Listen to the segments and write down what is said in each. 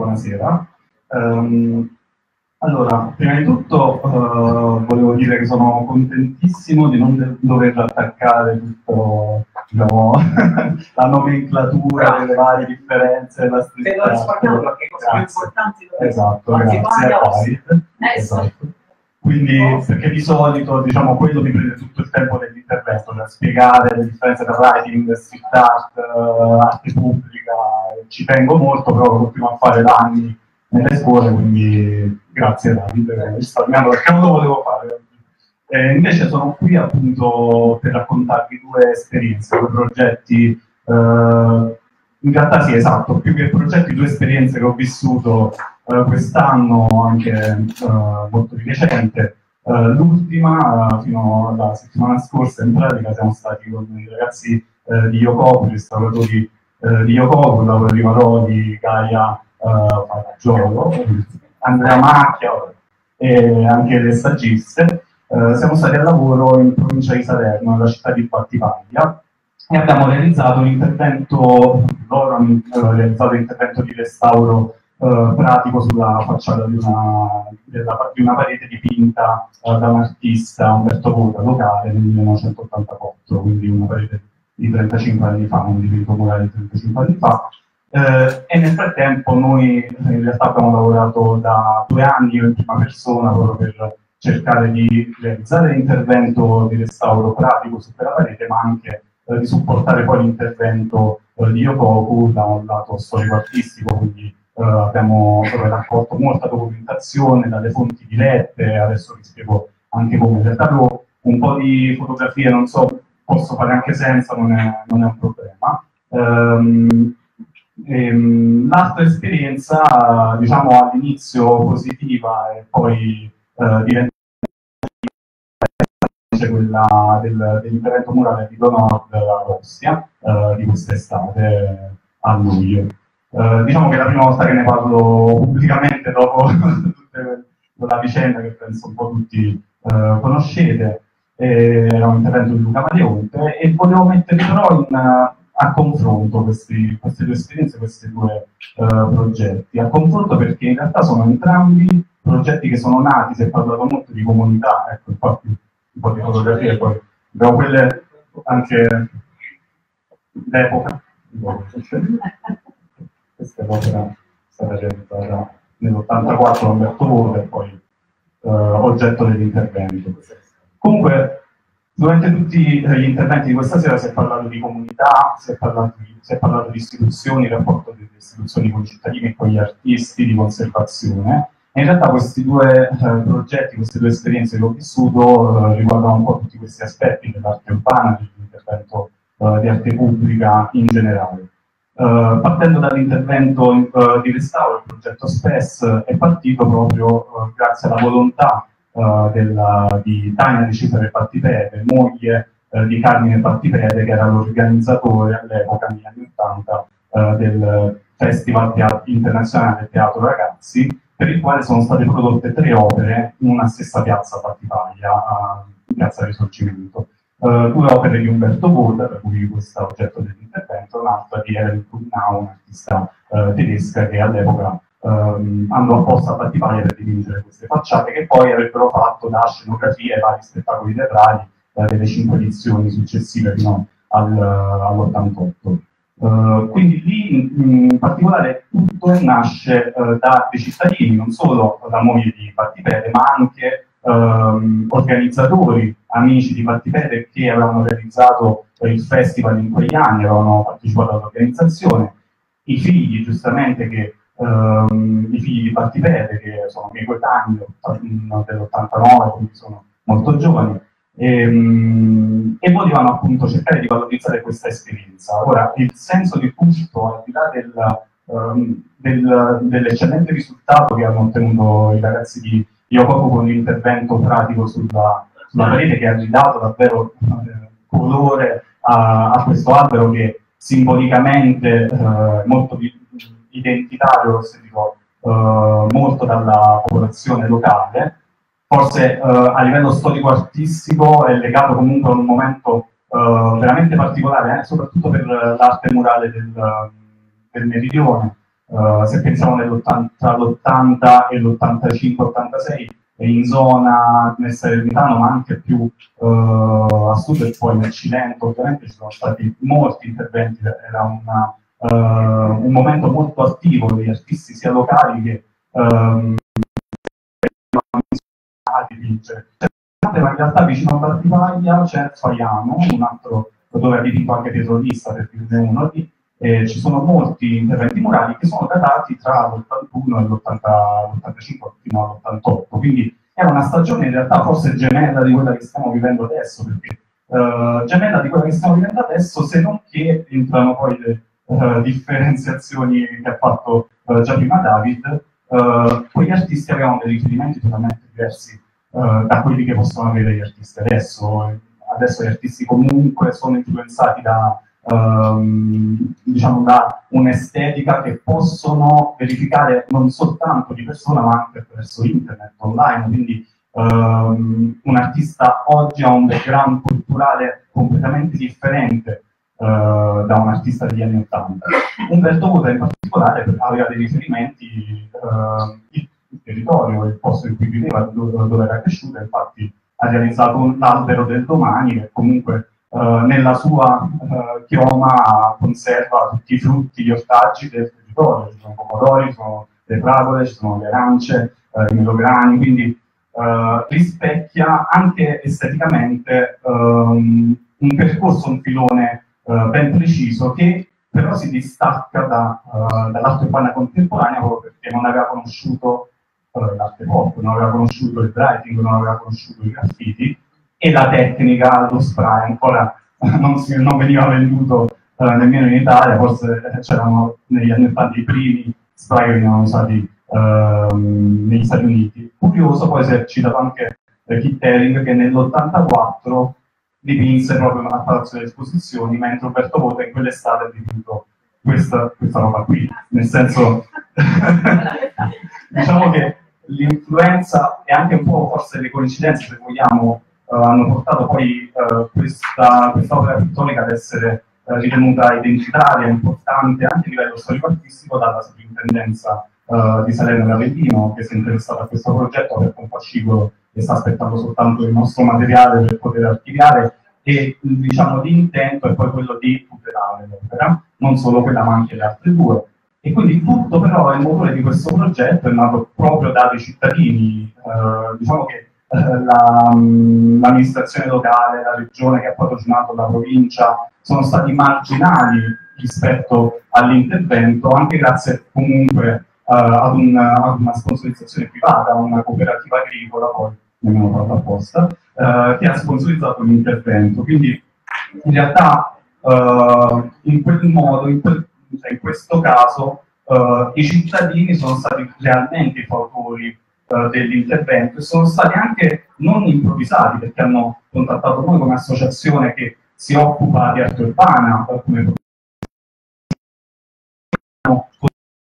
buonasera. Um, allora, prima di tutto uh, volevo dire che sono contentissimo di non dover attaccare tutto, diciamo, la nomenclatura delle varie differenze della street Te lo risparmiamo perché cose più importanti Esatto, grazie a David. Esatto. Quindi, perché di solito, diciamo, quello mi prende tutto il tempo dell'intervento, per spiegare le differenze tra writing, street art, uh, arte pubblica, ci tengo molto, però continuo a fare da anni nelle scuole, quindi grazie Davide risparmiando perché non lo volevo fare. Eh, invece sono qui appunto per raccontarvi due esperienze, due progetti, eh, in realtà sì, esatto, più che progetti, due esperienze che ho vissuto eh, quest'anno, anche eh, molto di recente. Eh, l'ultima, fino alla settimana scorsa, in pratica siamo stati con i ragazzi di Yokoku, gli restauratori di Yokoku, Laura Rivaroli, Gaia Faragiolo, Andrea Macchia e anche le stagiste. siamo stati a lavoro in provincia di Salerno, nella città di Battipaglia, e abbiamo realizzato un intervento, loro hanno realizzato un intervento di restauro eh, pratico sulla facciata di una, della, di una parete dipinta eh, da un artista, Umberto Volta, locale nel 1984, quindi una parete di 35 anni fa, un dipinto murale di 35 anni fa. Eh, e nel frattempo noi in realtà abbiamo lavorato da due anni io in prima persona proprio per cercare di realizzare l'intervento di restauro pratico su quella parete, ma anche eh, di supportare poi l'intervento eh, di Yokoku da un lato storico-artistico, quindi eh, abbiamo raccolto molta documentazione dalle fonti dirette, adesso vi spiego anche come. In realtà avevo un po' di fotografie, non so, posso fare anche senza, non è, non è un problema. Um, l'altra esperienza, diciamo all'inizio positiva e poi eh, diventa quella del, dell'intervento murale di Donord a Rossia eh, di quest'estate a luglio. Eh, diciamo che è la prima volta che ne parlo pubblicamente dopo la vicenda che penso un po' tutti eh, era un intervento di Luca Madeonte e volevo mettere però in, a confronto questi, queste due esperienze, questi due uh, progetti. A confronto perché in realtà sono entrambi progetti che sono nati, si è parlato molto di comunità, ecco, infatti un po' di fotografie, poi abbiamo quelle anche d'epoca. Questa è l'opera stata realizzata nell'84 da Umberto Volta e poi eh, oggetto dell'intervento. Comunque, durante tutti gli interventi di questa sera si è parlato di comunità, si è parlato di, si è parlato di istituzioni, il rapporto delle istituzioni con i cittadini e con gli artisti, di conservazione. In realtà questi due eh, progetti, queste due esperienze che ho vissuto eh, riguardano un po' tutti questi aspetti dell'arte urbana, dell'intervento eh, di arte pubblica in generale. Uh, partendo dall'intervento uh, di restauro, il progetto SPES è partito proprio uh, grazie alla volontà della, di Tania di Cesare Battipede, moglie di Carmine Battipede, che era l'organizzatore all'epoca, negli anni 80, del Festival Teatro, Internazionale Teatro Ragazzi, per il quale sono state prodotte tre opere in una stessa piazza Battipaglia, Piazza Risorgimento. Uh, due opere di Umberto Volta, per cui questo è oggetto dell'intervento, un'altra di Evelyn Kuhnau, un'artista uh, tedesca che all'epoca um, andò apposta a Battipaglia per dipingere queste facciate, che poi avrebbero fatto da scenografie ai vari spettacoli teatrali uh, delle cinque edizioni successive fino al, all'88. Uh, quindi lì in, in, particolare tutto nasce uh, da dei cittadini, non solo da moglie di Battipede, ma anche ehm, organizzatori, amici di Battipede che avevano realizzato il festival in quegli anni, avevano partecipato all'organizzazione, i figli giustamente che ehm, i figli di Battipede che sono miei coetanei dell'89, quindi sono molto giovani, e, ehm, e, volevano appunto cercare di valorizzare questa esperienza. Ora, il senso di tutto, al di là del, um, del, dell'eccellente risultato che hanno ottenuto i ragazzi di proprio con l'intervento pratico sulla, sulla parete che ha ridato davvero eh, colore a, a, questo albero che simbolicamente eh, molto identitario, se dico, eh, molto dalla popolazione locale, forse eh, a livello storico-artistico è legato comunque a un momento eh, veramente particolare, eh, soprattutto per l'arte murale del, del meridione, uh, se pensiamo tra l'80 e l'85-86 in zona nel Salernitano ma anche più uh, a sud e poi nel Cilento ovviamente ci sono stati molti interventi, era una, uh, un momento molto attivo degli artisti sia locali che um, ma in realtà vicino a Battipaglia c'è Faiano, un altro dove ha dipinto anche Pietro Lista per dirne uno, eh, ci sono molti interventi murali che sono datati tra l'81 e l'85 fino all'88, quindi è una stagione in realtà forse gemella di quella che stiamo vivendo adesso, perché uh, gemella di quella che stiamo vivendo adesso, se non che entrano poi le uh, differenziazioni che ha fatto uh, già prima David, uh, quegli artisti avevano dei riferimenti totalmente diversi da quelli che possono avere gli artisti adesso. Adesso gli artisti comunque sono influenzati da Um, diciamo da un'estetica che possono verificare non soltanto di persona ma anche attraverso internet, online, quindi um, un artista oggi ha un background culturale completamente differente uh, da un artista degli anni Ottanta. Umberto Buda in particolare aveva dei riferimenti, uh, il, territorio, il posto in cui viveva, dove, dove era cresciuto, infatti ha realizzato l'albero del domani che comunque Uh, nella sua uh, chioma conserva tutti i frutti, gli ortaggi del territorio, ci sono pomodori, ci sono le fragole, ci sono le arance, uh, i melograni, quindi rispecchia anche esteticamente um, un percorso, un filone ben preciso che però si distacca da, dall'arte urbana contemporanea proprio perché non aveva conosciuto l'arte pop, non aveva conosciuto il writing, non aveva conosciuto i graffiti, e la tecnica, lo spray, ancora non, si, non veniva venduto eh, nemmeno in Italia, forse c'erano negli anni 80 i primi spray che venivano usati eh, negli Stati Uniti. Curioso, poi si è citato anche eh, Kit Haring che nell'84 dipinse proprio a Palazzo delle Esposizioni, mentre Roberto Vota in quell'estate ha dipinto questa, questa roba qui. Nel senso, diciamo che l'influenza e anche un po' forse le coincidenze, se vogliamo, uh, hanno portato poi uh, questa, questa, opera pittorica ad essere uh, ritenuta identitaria, importante anche a livello storico-artistico dalla sovrintendenza di Salerno e Avellino che si è interessata a questo progetto perché un fascicolo e sta aspettando soltanto il nostro materiale per poter archiviare e diciamo l'intento è poi quello di tutelare l'opera, non solo quella ma anche le altre due. E quindi tutto però il motore di questo progetto è nato proprio dai cittadini, eh, diciamo che la, mm, l'amministrazione locale, la regione che ha patrocinato la provincia, sono stati marginali rispetto all'intervento, anche grazie comunque uh, ad, un, ad, una sponsorizzazione privata, una cooperativa agricola, poi nemmeno proprio apposta, uh, che ha sponsorizzato l'intervento. Quindi in realtà uh, in quel modo, in, quel, cioè in questo caso, i cittadini sono stati realmente i fautori eh, dell'intervento e sono stati anche non improvvisati perché hanno contattato noi come associazione che si occupa di arte urbana, come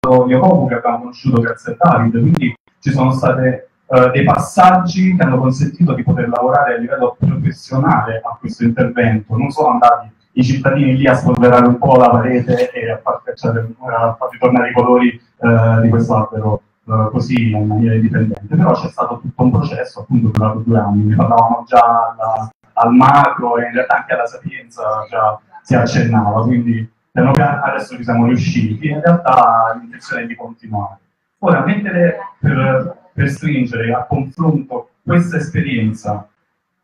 abbiamo conosciuto grazie a David, quindi ci sono stati uh, dei passaggi che hanno consentito di poter lavorare a livello professionale a questo intervento, non sono andati i cittadini lì a spolverare un po' la parete e a far, cacciare, a far ritornare i colori uh, di questo albero uh, così in maniera indipendente, però c'è stato tutto un processo appunto durato due anni, ne parlavamo già alla, al macro e in realtà anche alla sapienza già si accennava, quindi piano piano adesso ci siamo riusciti, in realtà l'intenzione è di continuare. Ora, mettere per, per stringere a confronto questa esperienza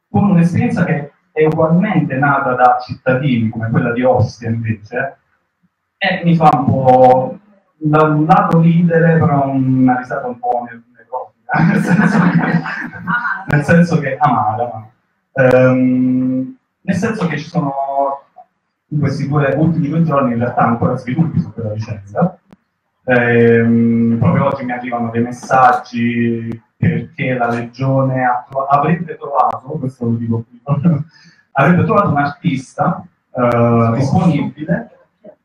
con un'esperienza che è ugualmente nata da cittadini come quella di Ostia invece, eh, mi fa un po' da un lato ridere, però una risata un po' necrotica, nel senso che, nel senso che amara. Um, nel senso che ci sono in questi due ultimi due giorni in realtà ancora sviluppi su quella vicenda. Ehm, proprio oggi mi arrivano dei messaggi perché la regione tro- avrebbe trovato, questo lo dico qui, avrebbe trovato un artista eh, disponibile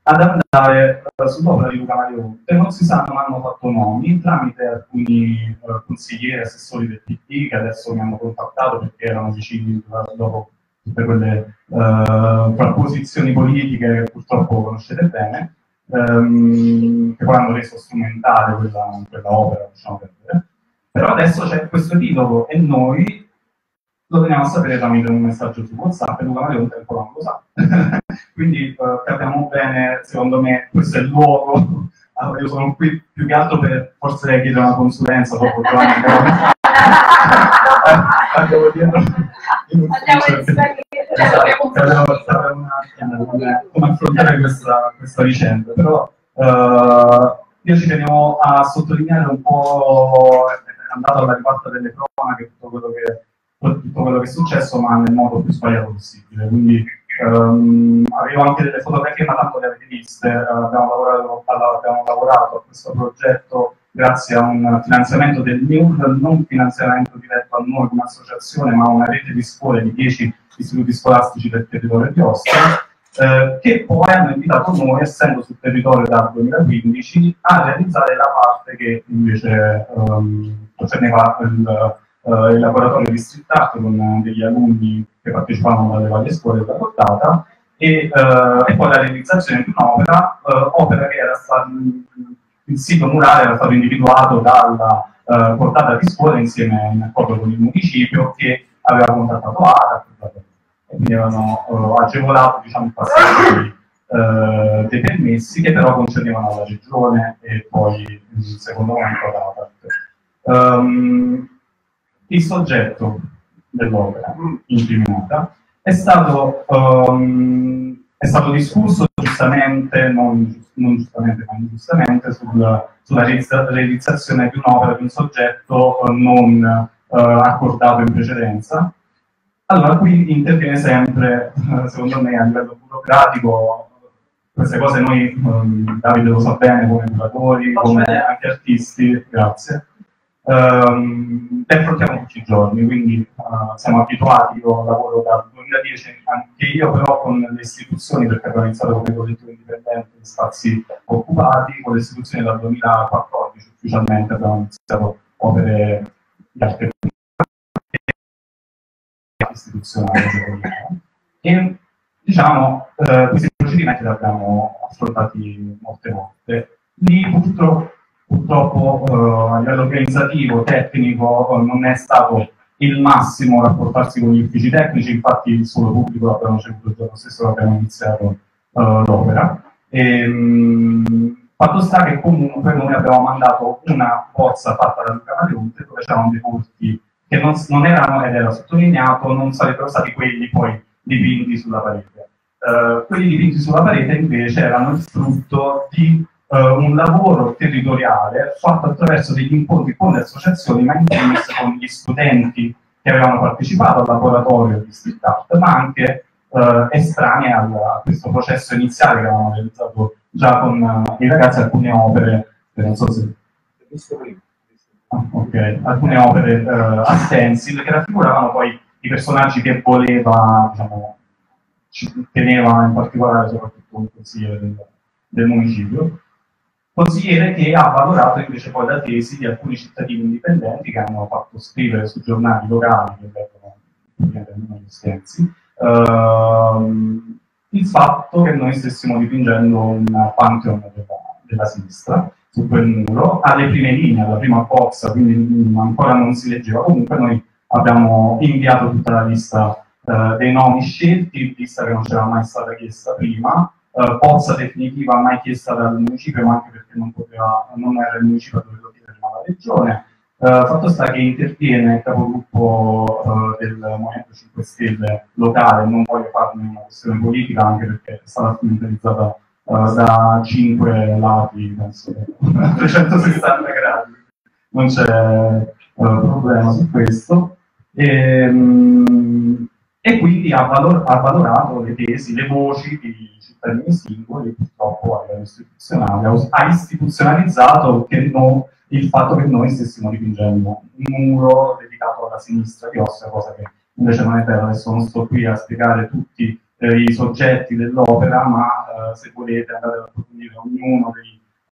ad andare uh, sull'opera di Luca Marionte, non si sa, non hanno fatto nomi, tramite alcuni uh, consiglieri, assessori del PT che adesso mi hanno contattato perché erano vicini dopo tutte quelle uh, frapposizioni politiche che purtroppo conoscete bene, ehm, che poi hanno reso strumentale quella, quella opera, diciamo per Però adesso c'è questo titolo e noi lo veniamo a sapere tramite un messaggio su WhatsApp e Luca Mario un tempo non lo sa. Quindi eh, capiamo bene, secondo me, questo è il luogo. Allora, io sono qui più che altro per forse chiedere una consulenza dopo Giovanni. Andiamo dietro in ufficio. come affrontare questa, questa vicenda. Però eh, io ci tenevo a sottolineare un po', è andato alla riparta delle cronache, tutto quello che tutto quello che è successo, ma nel modo più sbagliato possibile. Quindi um, avevo anche delle fotografie, ma tanto le avete viste. Uh, abbiamo, lavorato, abbiamo, lavorato, a questo progetto grazie a un finanziamento del NIUR, non finanziamento diretto a noi come associazione, ma a una rete di scuole di 10 istituti scolastici del territorio di Ostia, eh, che poi hanno invitato noi, essendo sul territorio dal 2015, a realizzare la parte che invece concerneva il eh, il laboratorio di street art con degli alunni che partecipavano dalle varie scuole della portata e, eh, e poi la realizzazione di un'opera, eh, opera che era stata, il sito murale era stato individuato dalla eh, portata di scuola insieme in accordo con il municipio che aveva contattato ARA e quindi avevano eh, agevolato diciamo, il passaggio eh, dei permessi che però concernevano la regione e poi in secondo momento la parte. Um, il soggetto dell'opera incriminata è stato, um, è stato discusso giustamente, non, non giustamente ma ingiustamente, sul, sulla realizzazione di un'opera di un soggetto non uh, accordato in precedenza. Allora qui interviene sempre, secondo me, a livello burocratico, queste cose noi, um, Davide lo sa bene, come curatori, come anche artisti, grazie, Um, le affrontiamo tutti i giorni, quindi uh, siamo abituati, io lavoro dal 2010 anche io però con le istituzioni perché abbiamo iniziato come collettivo indipendente in spazi occupati, con le istituzioni dal 2014 ufficialmente abbiamo iniziato opere di arte istituzionali e diciamo eh, questi procedimenti li abbiamo affrontati molte volte. Lì purtroppo purtroppo eh, a livello organizzativo, tecnico, eh, non è stato il massimo rapportarsi con gli uffici tecnici, infatti il solo pubblico l'abbiamo ricevuto il giorno stesso che abbiamo iniziato eh, l'opera. E, mh, fatto sta che comunque noi abbiamo mandato una bozza fatta da Luca Marionte dove c'erano dei volti che non, non, erano, ed era sottolineato, non sarebbero stati quelli poi dipinti sulla parete. Uh, quelli dipinti sulla parete invece erano il frutto di uh, un lavoro territoriale fatto attraverso degli incontri con le associazioni, ma in primis con gli studenti che avevano partecipato al laboratorio di street art, ma anche uh, estranei a questo processo iniziale che avevamo realizzato già con uh, i ragazzi alcune opere, non so se... Ah, ok, alcune opere uh, a stencil che raffiguravano poi i personaggi che voleva, diciamo, teneva in particolare soprattutto un consigliere del, del municipio. Consigliere che ha valorato invece poi la tesi di alcuni cittadini indipendenti che hanno fatto scrivere su giornali locali che vengono gli scherzi. Ehm, il fatto che noi stessimo dipingendo un pantheon della, della sinistra su quel muro alle prime linee, alla prima bozza, quindi ancora non si leggeva. Comunque noi abbiamo inviato tutta la lista eh, dei nomi scelti, lista che non c'era mai stata chiesta prima, eh, bozza definitiva mai chiesta dal municipio, ma anche perché non, poteva, non era il municipio a doverlo chiedere, la regione. Uh, fatto sta che interviene il capogruppo uh, del Movimento 5 Stelle locale, non voglio farne una questione politica anche perché è stata strumentalizzata uh, da cinque lati, penso, 360 gradi, non c'è problema su questo. E, um, e quindi ha, valor ha, valorato le tesi, le voci di cittadini singoli, purtroppo a livello istituzionale, ha istituzionalizzato no, il fatto che noi stessimo dipingendo un muro dedicato alla sinistra di Ostia, cosa che invece non è vera. Adesso non sto qui a spiegare tutti eh, i soggetti dell'opera, ma eh, se volete andare ad approfondire ognuno dei